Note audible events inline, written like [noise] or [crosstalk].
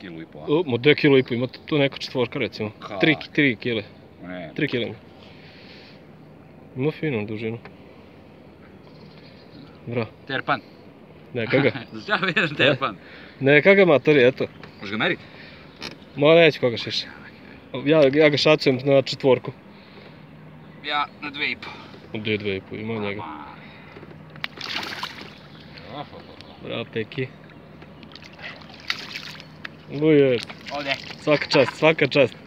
kilu i pol. Ma dve kilo i po, ima tu neka četvorka recimo. Ka? Tri, tri kile, Ne, tri kile. ima. Finu dužinu. Bra, terpan. neka ga. [laughs] Ja vidim terpan. [laughs] Neka ga matori, eto. Možeš ga meriti? Ma neću koga šeše. Ja, ja ga šacujem na četvorku. Ja na dve i pol. Dve, dve i po, ima njega. Bravo, Peki. Uje, Ode. svaka čast, svaka čast.